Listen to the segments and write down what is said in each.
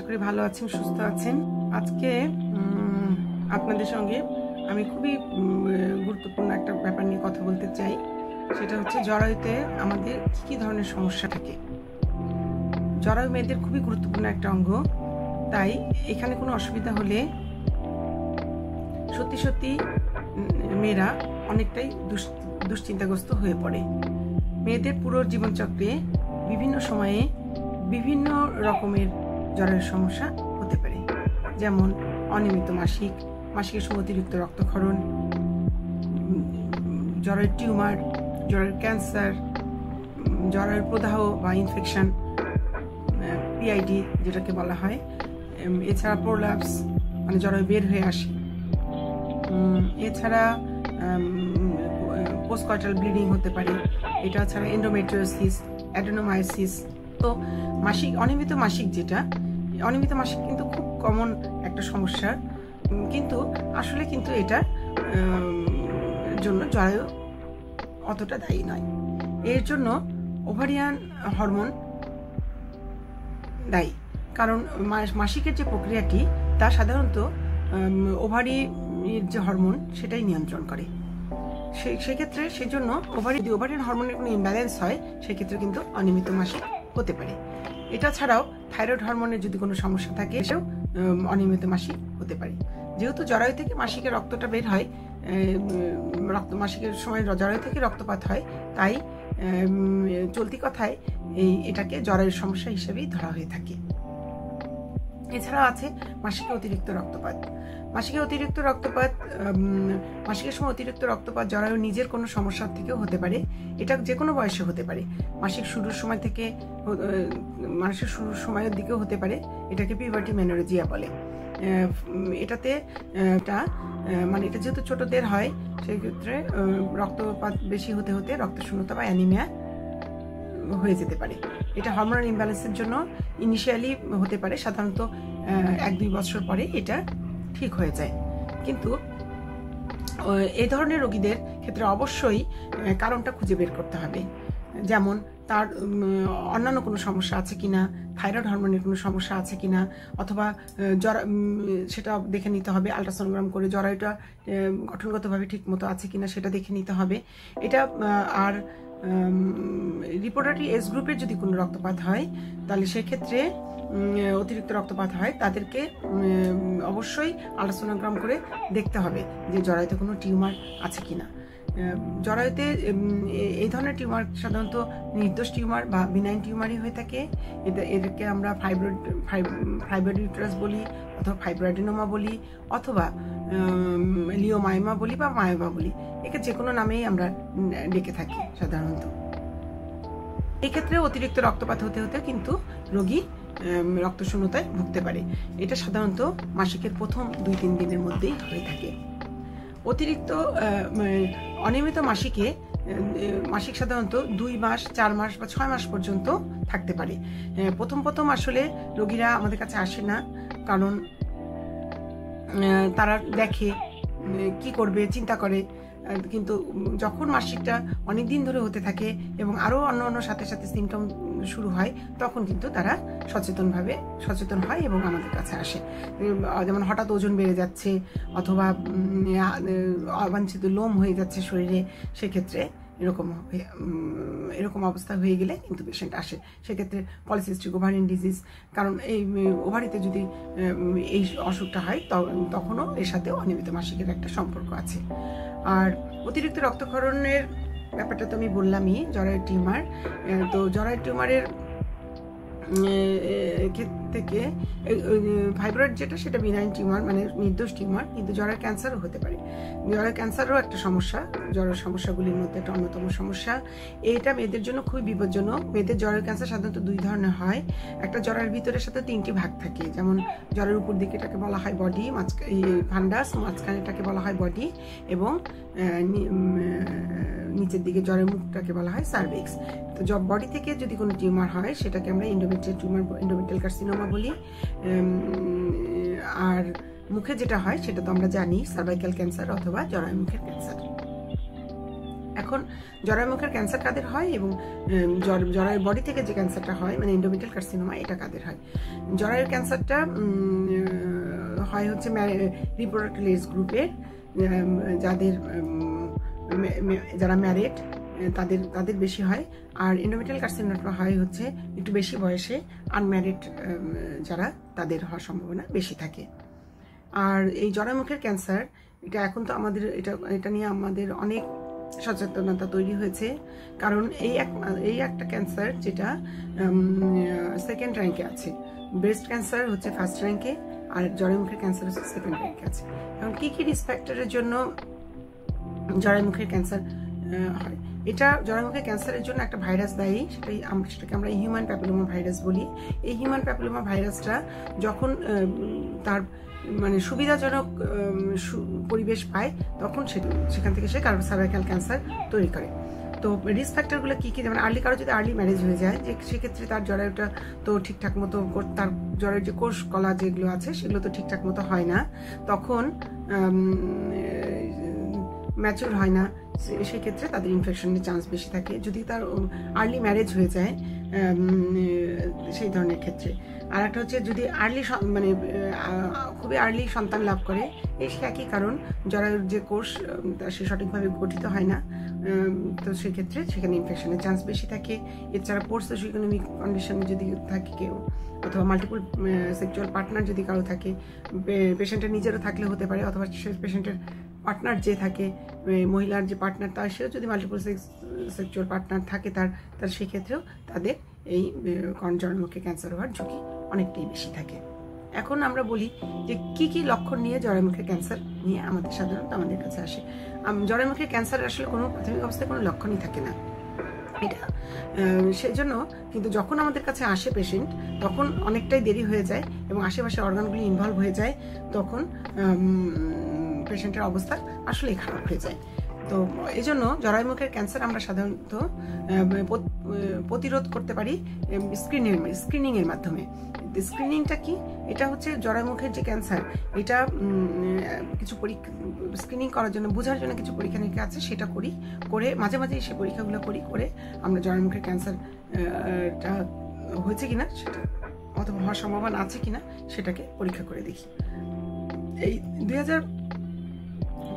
আশা করি ভালো আছেন, সুস্থ আছেন। আজকে আপনাদের সঙ্গে আমি খুবই গুরুত্বপূর্ণ একটা ব্যাপার নিয়ে কথা বলতে চাই। সেটা হচ্ছে জরায়ুতে আমাদের কি কি ধরনের সমস্যা থাকে? জরায়ু মেয়েদের খুবই গুরুত্বপূর্ণ একটা অঙ্গ। তাই এখানে কোনো অসুবিধা হলে সত্যি সত্যি মেয়েরা অনেকটাই দুশ- দুশ্চিন্তাগ্রস্ত হয়ে পড়ে। মেয়েদের পুরো জীবনচক্রে বিভিন্ন সময়ে বিভিন্ন রকমের জ্বরের সমস্যা হতে পারে, যেমন অনিয়মিত মাসিক, মাসিকের সময় অতিরিক্ত রক্তক্ষরণ, জ্বরের টিউমার, জ্বরের ক্যান্সার, জ্বরের প্রদাহ বা ইনফেকশন পিআইডি যেটাকে বলা হয় এছাড়া প্রোলাপস মানে জ্বর বের হয়ে আসে। এছাড়া পোস্টকয়টাল ব্লিডিং হতে পারে, এটা ছাড়া এন্ডোমেট্রিওসিস অ্যাডেনোমাইসিস তো মাসিক, অনিয়মিত মাসিক যেটা অনিয়মিত মাসিক কিন্তু খুব কমন একটা সমস্যা। কিন্তু আসলে কিন্তু এটা জন্য জরায়ু অতটা দায়ী নয়। এর জন্য ওভারিয়ান হরমোন দায়ী। কারণ মাসিকের যে প্রক্রিয়াটি, তা সাধারণত ওভারি যে হরমোন সেটাই নিয়ন্ত্রণ করে। সে- সেক্ষেত্রে সেজন্য ওভারি যদি ওভারিয়ান হরমোনের কোনো ইমব্যালেন্স হয়, সেক্ষেত্রে কিন্তু অনিয়মিত মাসিক হতে পারে। এটা ছাড়াও থাইরয়েড হরমোনের যদি কোনো সমস্যা থাকে, সেও অনিয়মিত মাসিক হতে পারে। যেহেতু জরায়ু থেকে মাসিকের রক্তটা বের হয় রক্ত, মাসিকের সময় জরায়ু থেকে রক্তপাত হয়, তাই চলতি কথায় এই, এটাকে জরায়ুর সমস্যা হিসেবেই ধরা হয়ে থাকে। এছাড়া আছে মাসিকে অতিরিক্ত রক্তপাত। মাসিকে অতিরিক্ত রক্তপাত মাসিকের সময় অতিরিক্ত রক্তপাত জরায়ু নিজের কোনো সমস্যার থেকেও হতে পারে। এটা যে কোনো বয়সে হতে পারে। মাসিক শুরুর সময় থেকে মাসিক শুরুর সময়ের দিকেও হতে পারে। এটাকে পিভার্টি মেনোরেজিয়া বলে। এটাতে এটা মানে এটা যেহেতু ছোটদের হয় সেক্ষেত্রে রক্তপাত বেশি হতে হতে রক্তশূন্যতা বা অ্যানিমিয়া হয়ে যেতে পারে। এটা হরমোনাল ইমব্যালেন্সের জন্য ইনিশিয়ালি হতে পারে, সাধারণত এক দুই বছর পরে এটা ঠিক হয়ে যায়। কিন্তু এই ধরনের রোগীদের ক্ষেত্রে অবশ্যই কারণটা খুঁজে বের করতে হবে। যেমন, তার অন্যান্য কোনো সমস্যা আছে কি না থাইরয়েড হরমোনের কোনো সমস্যা আছে কি না অথবা জরা সেটা দেখে নিতে হবে আলট্রাসোনোগ্রাম করে জরায়ুটা গঠনগতভাবে ঠিক মতো আছে কি না সেটা দেখে নিতে হবে। এটা আর রিপোর্টারি এস গ্রুপের যদি কোনো রক্তপাত হয়, তাহলে সেক্ষেত্রে অতিরিক্ত রক্তপাত হয়। তাদেরকে অবশ্যই আলট্রাসোনোগ্রাম করে দেখতে হবে যে জরায়ুতে কোনো টিউমার আছে কিনা। জরায়ুতে এই ধরনের টিউমার সাধারণত নির্দোষ টিউমার বা বিনাইন টিউমারই হয়ে থাকে। এটা এদেরকে আমরা ফাইব্রয়েড ফাইব্রয়েড বলি অথবা ফাইব্রয়েডিনোমা বলি অথবা লিওমাইমা বলি বা মায়োমা বলি। একে যে কোনো নামেই আমরা ডেকে থাকি সাধারণত। এক্ষেত্রে অতিরিক্ত রক্তপাত হতে হতে কিন্তু রোগী রক্তশূন্যতায় ভুগতে পারে। এটা সাধারণত মাসিকের প্রথম দুই তিন দিনের মধ্যেই হয়ে থাকে। অতিরিক্ত অনিয়মিত মাসিকে মাসিক সাধারণত দুই মাস, চার মাস বা ছয় মাস পর্যন্ত থাকতে পারে। প্রথম প্রথম আসলে রোগীরা আমাদের কাছে আসে না, কারণ তারা দেখে কি করবে, চিন্তা করে। কিন্তু যখন মাসিকটা অনেক দিন ধরে হতে থাকে এবং আরও অন্য অন্য সাথে সাথে সিমটম শুরু হয়, তখন কিন্তু তারা সচেতনভাবে সচেতন হয় এবং আমাদের কাছে আসে। যেমন হঠাৎ ওজন বেড়ে যাচ্ছে অথবা অবাঞ্ছিত লোম হয়ে যাচ্ছে শরীরে, সেক্ষেত্রে এরকম এরকম অবস্থা হয়ে গেলে কিন্তু পেশেন্ট আসে। সেক্ষেত্রে পলিসিস্টিক ওভারিন ডিজিজ কারণ এই, ওভারিতে যদি এই অসুখটা হয় তখনও এর সাথে অনিয়মিত মাসিকের একটা সম্পর্ক আছে। আর অতিরিক্ত রক্তক্ষরণের ব্যাপারটা তো আমি বললামই, জরায়ু টিউমার তো জরায়ু টিউমারের ক্ষেত্র থেকে ফাইব্রয়েড যেটা, সেটা বিনাইন টিউমার মানে নির্দোষ টিউমার কিন্তু জ্বরের ক্যান্সারও হতে পারে। জ্বরের ক্যান্সারও একটা সমস্যা। জ্বরের সমস্যাগুলির মধ্যে একটা অন্যতম সমস্যা। এটা মেয়েদের জন্য খুবই বিপজ্জনক। মেয়েদের জ্বরের ক্যান্সার সাধারণত দুই ধরনের হয়। একটা জ্বরের ভিতরের সাথে তিনটি ভাগ থাকে। যেমন জ্বরের উপর দিকে এটাকে বলা হয় বডি মাঝখানে ফান্ডাস মাঝখানে এটাকে বলা হয় বডি এবং নিচের দিকে জ্বরের মুখটাকে বলা হয় সার্ভিক্স তো জব বডি থেকে যদি কোনো টিউমার হয়, সেটাকে আমরা ইন্ডোমেট্রিয়াল টিউমার ইন্ডোমেট্রিয়াল কার্সিনোমা বলি আর মুখে যেটা হয় সেটা তো আমরা জানি সার্ভাইকাল ক্যান্সার অথবা জরায়ু মুখের ক্যান্সার এখন জরায়ুমুখের ক্যান্সার কাদের হয় এবং জরায়ুর বডি থেকে যে ক্যান্সারটা হয় মানে ইন্ডোমিটাল কার্সিনোমা এটা কাদের হয়? জরায়ুর ক্যান্সারটা হয় হচ্ছে রিপ্রোডাক্টিভ এজ গ্রুপের যাদের যারা ম্যারিড তাদের তাদের বেশি হয়। আর ইন্ডোমেটাল কার্সিনোমা হয় হচ্ছে একটু বেশি বয়সে আনম্যারিড যারা তাদের হওয়ার সম্ভাবনা বেশি থাকে। আর এই জরামুখের ক্যান্সার এটা এখন তো আমাদের, এটা এটা নিয়ে আমাদের অনেক সচেতনতা তৈরি হয়েছে। কারণ এই এক, এই একটা ক্যান্সার যেটা সেকেন্ড র্যাঙ্কে আছে। ব্রেস্ট ক্যান্সার হচ্ছে ফার্স্ট র্যাঙ্কে আর জরায়ুমুখের ক্যান্সার হচ্ছে সেকেন্ড র্যাঙ্কে আছে। এখন কী কী রিস্ক ফ্যাক্টরের জন্য জরায়ুমুখের ক্যান্সার হয়। এটা জরায়ুমুখের ক্যান্সারের জন্য একটা ভাইরাস দায়ী। সেটাই আমরা সেটাকে আমরা হিউম্যান প্যাপিলোমা ভাইরাস বলি। এই হিউম্যান প্যাপিলোমা ভাইরাসটা যখন তার মানে সুবিধাজনক পরিবেশ পায়, তখন সেখান থেকে সে কার্বো সার্ভাইকাল ক্যান্সার তৈরি করে। তো রিস্ক ফ্যাক্টরগুলো কী কী? যেমন আর্লি কারও যদি আর্লি ম্যারেজ হয়ে যায়, যে সেক্ষেত্রে তার জরায়ুটা তো ঠিকঠাক মতো তার জ্বরের যে কোষ কলা যেগুলো আছে, সেগুলো তো ঠিকঠাক মতো হয় না। তখন ম্যাচিওর হয় না সেক্ষেত্রে তাদের ইনফেকশনের চান্স বেশি থাকে। যদি তার আর্লি ম্যারেজ হয়ে যায় সেই ধরনের ক্ষেত্রে। আর একটা হচ্ছে যদি আর্লি মানে খুবই আর্লি সন্তান লাভ করে এই একই কারণ, যারা যে কোর্স সে সঠিকভাবে গঠিত হয় না তো সেক্ষেত্রে সেখানে ইনফেকশনের চান্স বেশি থাকে। এছাড়া পোর্স ইকোনমিক কন্ডিশনে যদি থাকে কেউ, অথবা মাল্টিপল সেক্সুয়াল পার্টনার যদি কারও থাকে পেশেন্টের নিজেরও থাকলে হতে পারে, অথবা সে পেশেন্টের পার্টনার যে থাকে মহিলার যে পার্টনার তার, সেও যদি মাল্টিপল সেক্সুয়াল পার্টনার থাকে তার তার সেক্ষেত্রেও তাদের এই জন্মুখে ক্যান্সার হওয়ার ঝুঁকি অনেকটাই বেশি থাকে। এখন আমরা বলি যে কি কি লক্ষণ নিয়ে জরায়ুমুখের ক্যান্সার নিয়ে আমাদের সাধারণত আমাদের কাছে আসে। জরায়ুমুখের ক্যান্সার আসলে কোনো প্রাথমিক অবস্থায় কোনো লক্ষণই থাকে না। এটা সেই জন্য কিন্তু যখন আমাদের কাছে আসে পেশেন্ট তখন অনেকটাই দেরি হয়ে যায় এবং আশেপাশে অর্গানগুলি ইনভলভ হয়ে যায়, তখন পেশেন্টের অবস্থা আসলেই খারাপ হয়ে যায়। তো এই জন্য জরায়ুমুখের ক্যান্সার আমরা সাধারণত প্রতিরোধ করতে পারি স্ক্রিনের স্ক্রিনিংয়ের মাধ্যমে। স্ক্রিনিংটা কি? এটা হচ্ছে জরায়ুমুখের যে ক্যান্সার, এটা কিছু পরীক্ষা স্ক্রিনিং করার জন্য, বোঝার জন্য কিছু পরীক্ষা নিরীক্ষা আছে, সেটা করি, করে মাঝে মাঝে সেই পরীক্ষাগুলো করি, করে আমরা জরায়ুমুখের ক্যান্সারটা হয়েছে কিনা, সেটা অথবা হওয়ার সম্ভাবনা আছে কিনা, সেটাকে পরীক্ষা করে দেখি। এই দুই হাজার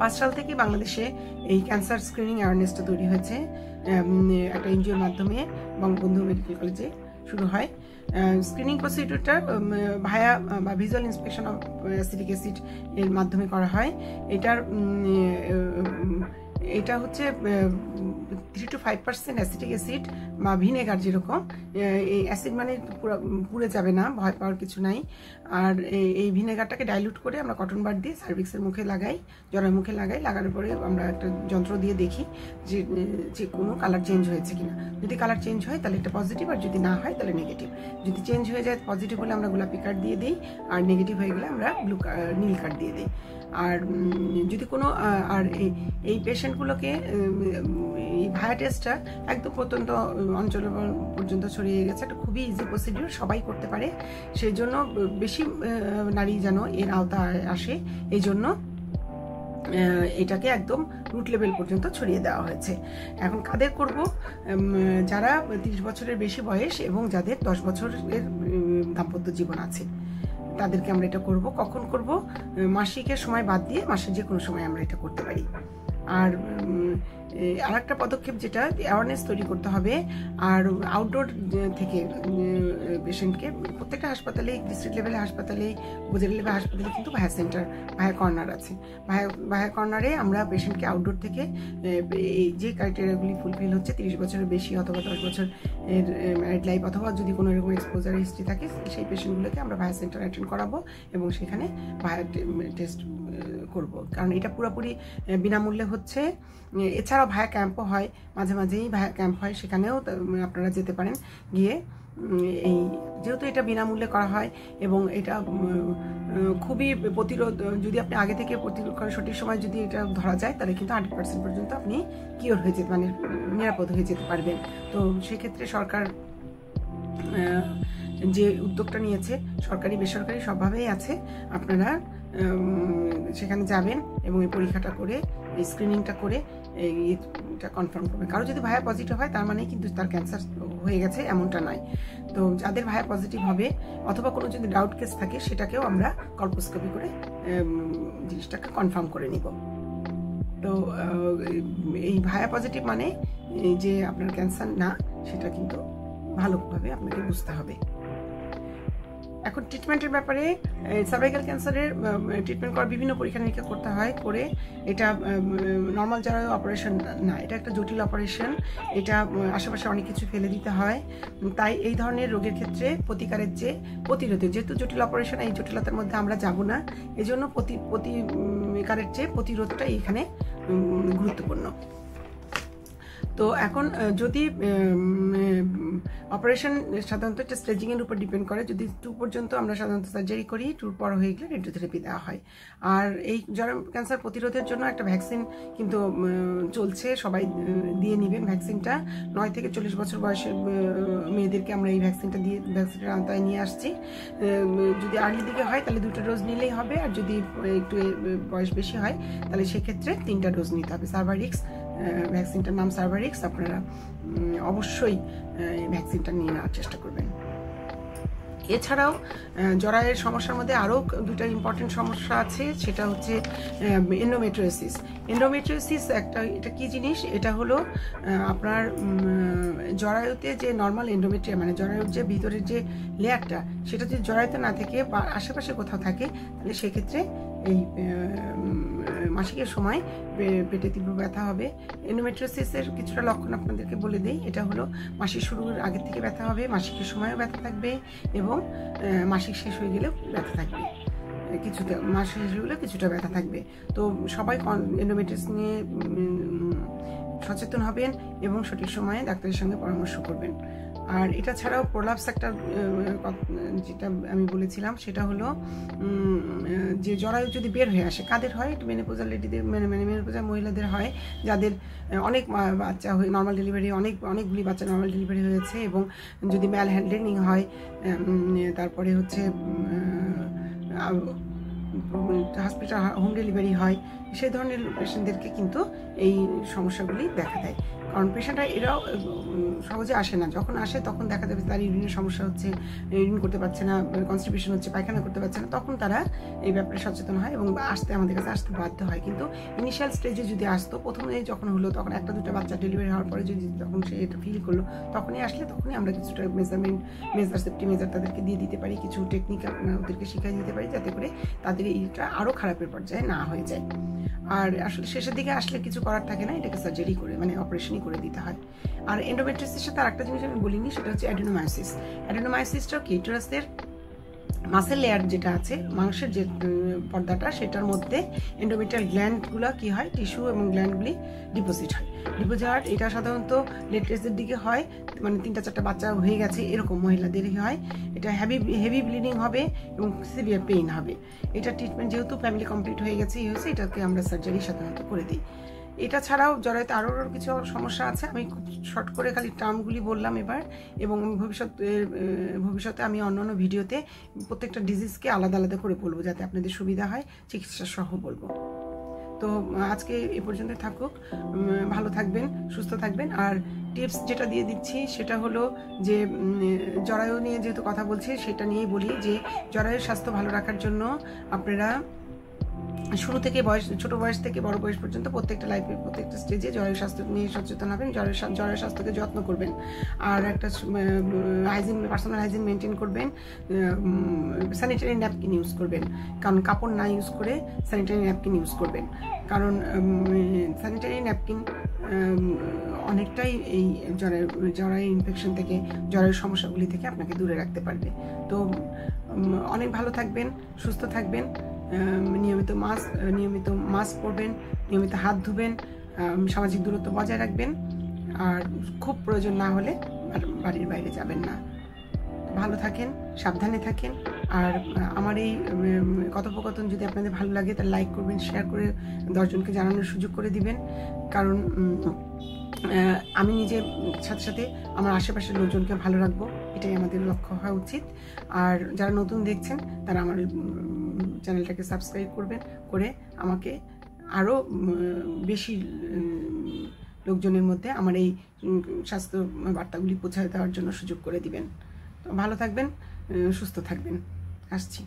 পাঁচ সাল থেকে বাংলাদেশে এই ক্যান্সার স্ক্রিনিং অ্যাওয়ারনেসটা তৈরি হয়েছে একটা এনজিওর মাধ্যমে বঙ্গবন্ধু মেডিকেল কলেজে শুরু হয়। স্ক্রিনিং প্রসিডিউরটা ভায়া বা visual inspection of acetic acid এর মাধ্যমে করা হয়। এটার এটা হচ্ছে three to five percent acetic acid বা ভিনেগার যেরকম এই অ্যাসিড মানে পুড়ে যাবে না, ভয় পাওয়ার কিছু নাই। আর এই ভিনেগারটাকে ডাইলুট করে আমরা কটন বার দিয়ে সার্ভিক্সের মুখে লাগাই জ্বরের মুখে লাগাই, লাগানোর পরে আমরা একটা যন্ত্র দিয়ে দেখি যে যে কোনো কালার চেঞ্জ হয়েছে কিনা। যদি কালার চেঞ্জ হয় তাহলে এটা পজিটিভ আর যদি না হয় তাহলে নেগেটিভ যদি চেঞ্জ হয়ে যায় পজিটিভ হলে আমরা গোলাপি কার্ড দিয়ে দিই, আর নেগেটিভ হয়ে গেলে আমরা ব্লু নীল কার্ড দিয়ে দিই। আর যদি কোনো আর এই পেশেন্টগুলোকে এই ভায়া টেস্টটা একদম প্রত্যন্ত অঞ্চল পর্যন্ত ছড়িয়ে গেছে। একটা খুবই ইজি প্রসিডিউর সবাই করতে পারে। সেই জন্য বেশি নারী যেন এর আওতায় আসে এই জন্য এটাকে একদম রুট লেভেল পর্যন্ত ছড়িয়ে দেওয়া হয়েছে। এখন কাদের করব? যারা তিরিশ বছরের বেশি বয়স এবং যাদের দশ বছরের দাম্পত্য জীবন আছে। তাদেরকে আমরা এটা করব। কখন করব? মাসিকের সময় বাদ দিয়ে মাসের যে কোনো সময় আমরা এটা করতে পারি। আর আর একটা পদক্ষেপ যেটা অ্যাওয়ারনেস তৈরি করতে হবে, আর আউটডোর থেকে পেশেন্টকে প্রত্যেকটা হাসপাতালে ডিস্ট্রিক্ট লেভেলে হাসপাতালে, উপজেলা লেভেল হাসপাতালে কিন্তু ভায়া সেন্টার ভায়া কর্নার আছে। ভায়া ভায়া কর্নারে আমরা পেশেন্টকে আউটডোর থেকে এই যে ক্রাইটেরিয়াগুলি ফুলফিল হচ্ছে, তিরিশ বছরের বেশি অথবা দশ বছর এর ম্যারিড লাইফ অথবা যদি কোনো এরকম এক্সপোজার হিস্ট্রি থাকে, সেই পেশেন্টগুলোকে আমরা ভায়া সেন্টার অ্যাটেন্ড করাবো এবং সেখানে ভায়া টেস্ট করব। কারণ এটা পুরোপুরি বিনামূল্যে হচ্ছে। এছাড়াও ভায়া ক্যাম্পও হয়, মাঝে মাঝেই ভায়া ক্যাম্প হয়, সেখানেও আপনারা যেতে পারেন। গিয়ে এই যেহেতু এটা বিনামূল্যে করা হয় এবং এটা খুবই প্রতিরোধ, যদি আপনি আগে থেকে প্রতিরোধ করেন, সঠিক সময় যদি এটা ধরা যায়, তাহলে কিন্তু হান্ড্রেড পার্সেন্ট পর্যন্ত আপনি কিওর হয়ে যেতে মানে নিরাপদ হয়ে যেতে পারবেন। তো সেক্ষেত্রে সরকার যে উদ্যোগটা নিয়েছে, সরকারি, বেসরকারি সবভাবেই আছে। আপনারা সেখানে যাবেন এবং এই পরীক্ষাটা করে, এই স্ক্রিনিংটা করে এইটা কনফার্ম করবেন। কারও যদি ভায়া পজিটিভ হয়, তার মানে কিন্তু তার ক্যান্সার হয়ে গেছে এমনটা নয় তো যাদের ভায়া পজিটিভ হবে, অথবা কোনো যদি ডাউট কেস থাকে, সেটাকেও আমরা কল্পোস্কোপি করে জিনিসটাকে কনফার্ম করে নিব। তো এই ভায়া পজিটিভ মানে যে আপনার ক্যান্সার না, সেটা কিন্তু ভালোভাবে আপনাকে বুঝতে হবে। এখন ট্রিটমেন্টের ব্যাপারে সার্ভাইকাল ক্যান্সারের ট্রিটমেন্ট করার বিভিন্ন পরীক্ষা নিরীক্ষা করতে হয় করে এটা নর্মাল যারা অপারেশন না, এটা একটা জটিল অপারেশন এটা আশেপাশে অনেক কিছু ফেলে দিতে হয়। তাই এই ধরনের রোগের ক্ষেত্রে প্রতিকারের যে প্রতিরোধের যেহেতু জটিল অপারেশন এই জটিলতার মধ্যে আমরা যাব না, এজন্য প্রতি প্রতিকারের চেয়ে প্রতিরোধটা এখানে গুরুত্বপূর্ণ। তো এখন যদি অপারেশন সাধারণত একটা স্টেজিংয়ের উপর ডিপেন্ড করে, যদি টু পর্যন্ত আমরা সাধারণত সার্জারি করি টুর পর হয়ে গেলে রেডিওথেরাপি দেওয়া হয়। আর এই জ্বর ক্যান্সার প্রতিরোধের জন্য একটা ভ্যাকসিন কিন্তু চলছে, সবাই দিয়ে নেবেন ভ্যাকসিনটা নয় থেকে চল্লিশ বছর বয়সের মেয়েদেরকে আমরা এই ভ্যাকসিনটা দিয়ে ভ্যাকসিনের আওতায় নিয়ে আসছি। যদি আর্লি দিকে হয়, তাহলে দুটো ডোজ নিলেই হবে। আর যদি একটু বয়স বেশি হয়, তাহলে সেক্ষেত্রে তিনটা ডোজ নিতে হবে। সার্ভারিক্স ভ্যাকসিনটার নাম সার্ভারিক্স আপনারা অবশ্যই ভ্যাকসিনটা নিয়ে নেওয়ার চেষ্টা করবেন। এছাড়াও জরায়ের সমস্যার মধ্যে আরও দুটা ইম্পর্টেন্ট সমস্যা আছে, সেটা হচ্ছে এন্ডোমেট্রিওসিস এন্ডোমেট্রিওসিস একটা, এটা কি জিনিস? এটা হলো আপনার জরায়ুতে যে নর্মাল এন্ডোমেট্রিয়া মানে জরায়ুর যে ভিতরের যে লেয়ারটা, সেটা যদি জরায়ুতে না থেকে বা আশেপাশে কোথাও থাকে, তাহলে সেক্ষেত্রে এই মাসিকের সময় পেটে তীব্র ব্যথা হবে। এন্ডোমেট্রোসিসের কিছুটা লক্ষণ আপনাদেরকে বলে দিই। এটা হলো মাসিক শুরুর আগে থেকে ব্যথা হবে, মাসিকের সময়ও ব্যথা থাকবে এবং মাসিক শেষ হয়ে গেলেও ব্যথা থাকবে। কিছুটা, মাস শেষ হলে কিছুটা ব্যথা থাকবে। তো সবাই এন্ডোমেট্রিস নিয়ে সচেতন হবেন এবং সঠিক সময়ে ডাক্তারের সঙ্গে পরামর্শ করবেন। আর এটা ছাড়াও প্রলাপস একটা যেটা আমি বলেছিলাম, সেটা হলো যে জরায়ু যদি বের হয়ে আসে, কাদের হয়? একটু মেনোপোজাল লেডিদের মানে মেনোপোজাল মহিলাদের হয়, যাদের অনেক বাচ্চা হয়ে নর্মাল ডেলিভারি অনেক, অনেকগুলি বাচ্চা নর্মাল ডেলিভারি হয়েছে এবং যদি ম্যাল হ্যান্ডেলিং হয় তারপরে হচ্ছে হসপিটাল হোম ডেলিভারি হয় সেই ধরনের পেশেন্টদেরকে কিন্তু এই সমস্যাগুলি দেখা দেয়। কারণ পেশেন্টরা এরাও সহজে আসে না। যখন আসে, তখন দেখা যাবে তার ইউরিনের সমস্যা হচ্ছে, ইউরিন করতে পারছে না কনস্টিপেশন হচ্ছে, পায়খানা করতে পারছে না, তখন তারা এই ব্যাপারে সচেতন হয় এবং আসতে, আমাদের কাছে আসতে বাধ্য হয়। কিন্তু ইনিশিয়াল স্টেজে যদি আসতো, প্রথমে যখন হলো, তখন একটা, দুটো বাচ্চা ডেলিভারি হওয়ার পরে যদি তখন সে এটা ফিল করল, তখনই আসলে তখনই আমরা কিছুটা মেজারমেন্ট মেজার সেফটি মেজার তাদেরকে দিয়ে দিতে পারি, কিছু টেকনিক ওদেরকে শিখিয়ে দিতে পারি, যাতে করে তাদের এইটা আরও খারাপের পর্যায়ে না হয়ে যায়। আর আসলে শেষের দিকে আসলে কিছু করার থাকে না, এটাকে সার্জারি করে মানে অপারেশনই করে দিতে হয়। আর এন্ডোমেট্রিসের সাথে আরেকটা জিনিস আমি বলিনি, সেটা হচ্ছে অ্যাডেনোমাইসিস অ্যাডেনোমাইসিসটা কিউটারাসের মাসেল লেয়ার যেটা আছে, মাংসের যে পর্দাটা, সেটার মধ্যে এন্ডোমেট্রিয়াল গ্ল্যান্ডগুলো কি হয়? টিস্যু এবং গ্ল্যান্ডগুলি ডিপোজিট হয়। ডিপোজিট এটা সাধারণত লেটেস্টের দিকে হয় মানে তিনটা চারটা বাচ্চা হয়ে গেছে, এরকম মহিলাদেরই হয়। এটা হেভি হেভি ব্লিডিং হবে এবং সিভিয়ার পেইন হবে। এটা ট্রিটমেন্ট যেহেতু ফ্যামিলি কমপ্লিট হয়ে গেছে হয়েছে, এটাকে আমরা সার্জারি সাধারণত করে দিই। এটা ছাড়াও জরায়ুতে আরও কিছু সমস্যা আছে। আমি খুব শর্ট করে খালি টার্মগুলি বললাম এবার এবং ভবিষ্যৎ ভবিষ্যতে আমি অন্য অন্য ভিডিওতে প্রত্যেকটা ডিজিজকে আলাদা আলাদা করে বলব যাতে আপনাদের সুবিধা হয়, চিকিৎসা সহ বলব। তো, আজকে এ পর্যন্ত থাকুক। ভালো থাকবেন, সুস্থ থাকবেন। আর টিপস যেটা দিয়ে দিচ্ছি সেটা হলো যে জরায়ু নিয়ে যেহেতু কথা বলছি, সেটা নিয়েই বলি যে, জরায়ুর স্বাস্থ্য ভালো রাখার জন্য আপনারা শুরু থেকে বয়স, ছোট বয়স থেকে বড় বয়স পর্যন্ত প্রত্যেকটা লাইফের প্রত্যেকটা স্টেজে জ্বরের স্বাস্থ্য নিয়ে সচেতন হবেন জ্বরের জ্বরের স্বাস্থ্যকে যত্ন করবেন। আর একটা হাইজিন পার্সোনাল হাইজিন মেনটেন করবেন স্যানিটারি ন্যাপকিন ইউজ করবেন। কারণ কাপড় না ইউজ করে স্যানিটারি ন্যাপকিন ইউজ করবেন। কারণ স্যানিটারি ন্যাপকিন অনেকটাই এই জ্বরের জ্বরের ইনফেকশন থেকে জ্বরের সমস্যাগুলি থেকে আপনাকে দূরে রাখতে পারবে। তো অনেক ভালো থাকবেন, সুস্থ থাকবেন। নিয়মিত মাস্ক নিয়মিত মাস্ক পরবেন নিয়মিত হাত ধুবেন সামাজিক দূরত্ব বজায় রাখবেন, আর খুব প্রয়োজন না হলে বাড়ির বাইরে যাবেন না। ভালো থাকেন, সাবধানে থাকেন, আর আমার এই কথোপকথন যদি আপনাদের ভালো লাগে, তাহলে লাইক করবেন শেয়ার করে দশজনকে জানানোর সুযোগ করে দিবেন। কারণ আমি নিজে সাথে সাথে আমার আশেপাশের লোকজনকে ভালো রাখব, এটাই আমাদের লক্ষ্য হওয়া উচিত। আর যারা নতুন দেখছেন, তারা আমার চ্যানেলটাকে সাবস্ক্রাইব করবেন করে আমাকে আরও বেশি লোকজনের মধ্যে আমার এই স্বাস্থ্য বার্তাগুলি পৌঁছায় দেওয়ার জন্য সুযোগ করে দিবেন। ভালো থাকবেন সুস্থ থাকবেন। আসছি।